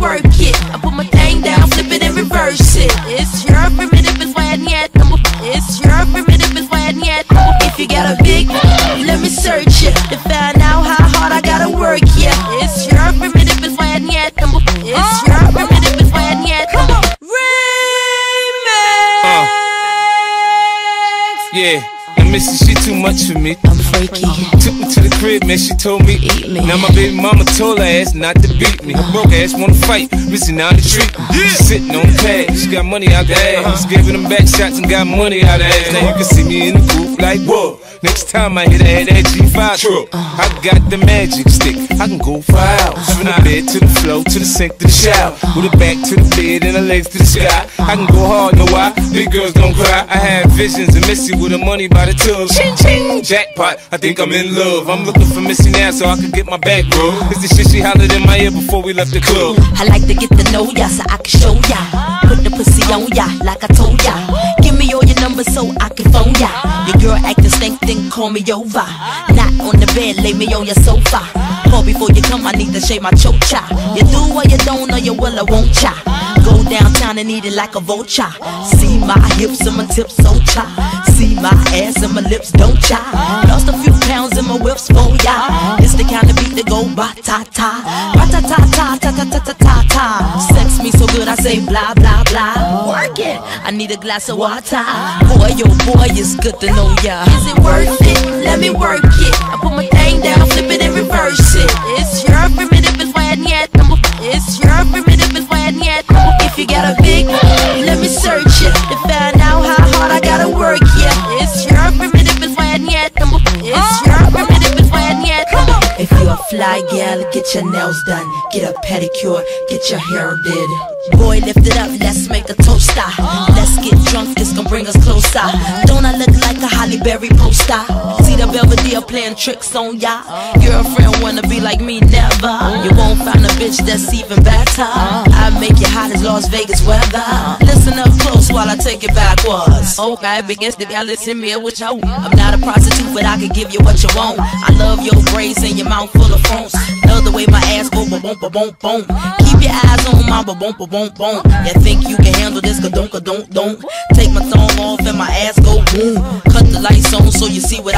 work it. I put my thing down, flip it and reverse it. It's your primitive, it's why I need it. It's your primitive, it's why I need it. If you got a big, let me search it to find out how hard I gotta work. Yeah, it's your primitive, it's why I need it. It's your primitive, it's wet yet. Come on. Remix. Uh. Yeah. Missy, she too much for me. I'm freaky. Uh-huh. Took me to the crib, man, she told me. Eat me. Now my baby mama told her ass not to beat me. Her uh-huh. broke ass wanna fight, Missy now the treat uh-huh. me. She sitting on the pad, she got money out the ass. Giving them back shots and got money out the ass. Now you can see me in the booth like, whoa. Next time I hit her head that G5 truck. I got the magic stick, I can go far out. From the bed to the floor, to the sink, to the shower. With her back to the bed and her legs to the sky. I can go hard, know why? Big girls don't cry. I have visions of Missy with the money by the tub. Ching ching, jackpot. I think I'm in love. I'm looking for Missy now so I can get my back rub. It's the shit she hollered in my ear before we left the club. I like to get to know ya so I can show ya. Put the pussy on ya like I told ya. Give me all your numbers so I can phone ya. Your girl acting stank, then call me over. Not on the bed, lay me on your sofa. Call before you come, I need to shave my chocha. You do or you don't, or you will, I won't cha. Go downtown and eat it like a vulture. See my hips and my tips so cha. See my ass and my lips don't cha. Lost a few pounds in my whips for ya. It's the kind of beat that go ba ta ta, ba ta ta ta ta ta ta ta ta. Sex me so good I say blah blah blah. Oh, work it. I need a glass of water. Boy, yo boy, it's good to know ya. Is it worth it? Let me work it. I put my thing down, flip it and reverse it. It's fly gal, get your nails done, get a pedicure, get your hair did. Boy, lift it up, let's make a toaster. Let's get drunk, this gon' bring us closer. Don't I look like a Halle Berry poster? The Belvedere playing tricks on ya. Girlfriend wanna be like me, never. You won't find a bitch that's even better. I make you hot as Las Vegas weather. Listen up close while I take it backwards. Okay, begins to y'all listen me with you. I'm not a prostitute, but I can give you what you want. I love your braids and your mouth full of phones. Love the way my ass go ba boom boom boom. Keep your eyes on my boom ba boom boom. You think you can handle this? Ka don't don't don't. Take my thumb off and my ass go boom. Cut the lights on so you see what